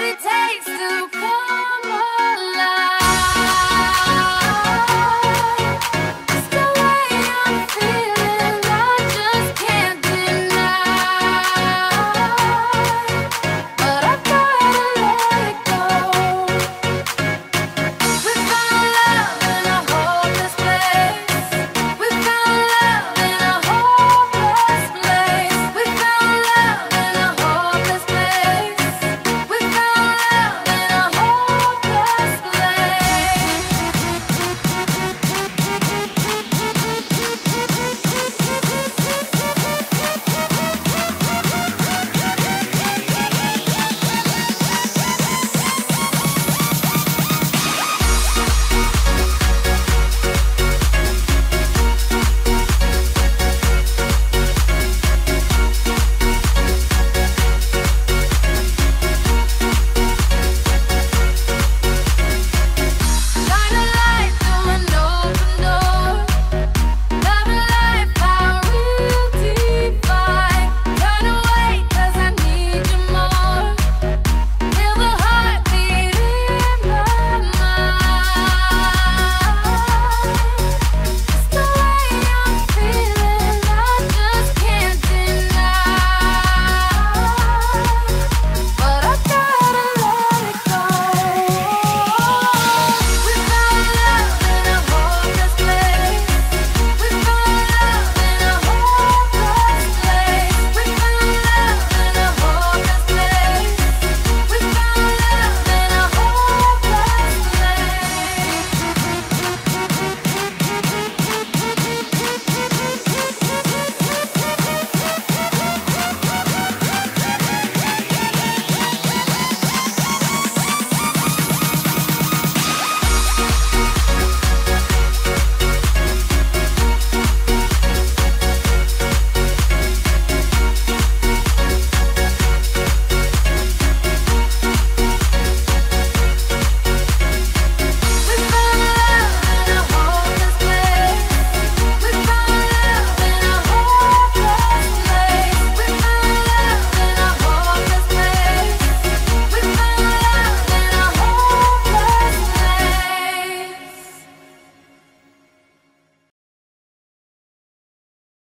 what it takes to